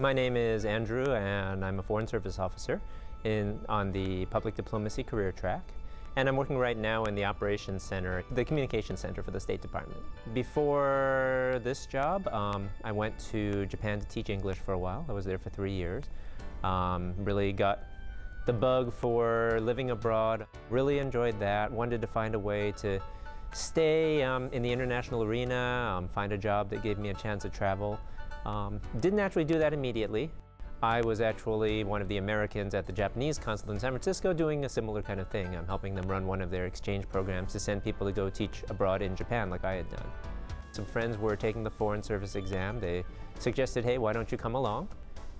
My name is Andrew and I'm a Foreign Service Officer in, on the Public Diplomacy career track. And I'm working right now in the Operations Center, the Communication Center for the State Department. Before this job, um, I went to Japan to teach English for a while. I was there for three years. Um, really got the bug for living abroad. Really enjoyed that. Wanted to find a way to stay um, in the international arena, um, find a job that gave me a chance to travel. Um, didn't actually do that immediately. I was actually one of the Americans at the Japanese consulate in San Francisco doing a similar kind of thing. I'm helping them run one of their exchange programs to send people to go teach abroad in Japan like I had done. Some friends were taking the Foreign Service exam. They suggested, hey, why don't you come along?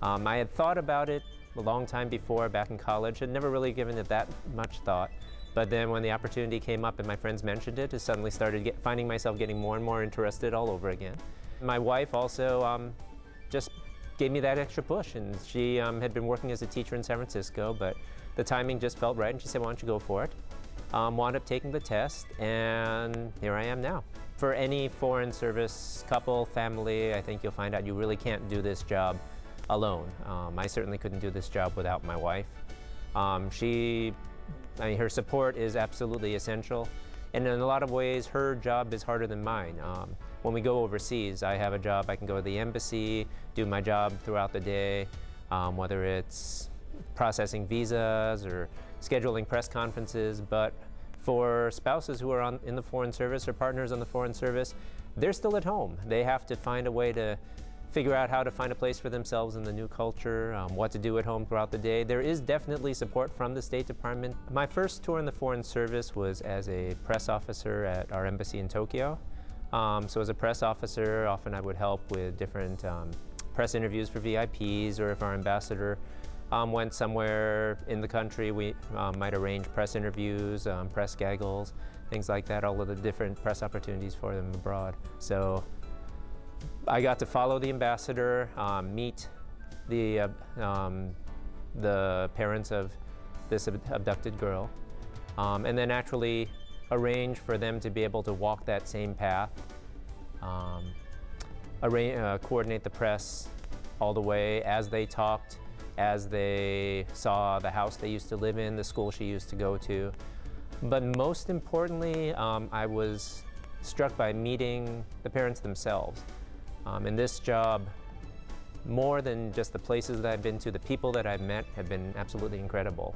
Um, I had thought about it a long time before, back in college, had never really given it that much thought. But then when the opportunity came up and my friends mentioned it, I suddenly started get, finding myself getting more and more interested all over again. My wife also um, just gave me that extra push. And she um, had been working as a teacher in San Francisco, but the timing just felt right. And she said, why don't you go for it? Um, wound up taking the test, and here I am now. For any foreign service couple, family, I think you'll find out you really can't do this job alone. Um, I certainly couldn't do this job without my wife. Um, she, I mean, her support is absolutely essential. And in a lot of ways, her job is harder than mine. Um, when we go overseas, I have a job, I can go to the embassy, do my job throughout the day, um, whether it's processing visas or scheduling press conferences, but for spouses who are on, in the Foreign Service or partners on the Foreign Service, they're still at home. They have to find a way to figure out how to find a place for themselves in the new culture, um, what to do at home throughout the day. There is definitely support from the State Department. My first tour in the Foreign Service was as a press officer at our embassy in Tokyo. Um, so as a press officer, often I would help with different um, press interviews for VIPs or if our ambassador um, went somewhere in the country, we um, might arrange press interviews, um, press gaggles, things like that, all of the different press opportunities for them abroad. So I got to follow the ambassador, um, meet the, uh, um, the parents of this abducted girl, um, and then actually arrange for them to be able to walk that same path, um, arrange, uh, coordinate the press all the way as they talked, as they saw the house they used to live in, the school she used to go to. But most importantly, um, I was struck by meeting the parents themselves. Um, in this job, more than just the places that I've been to, the people that I've met have been absolutely incredible.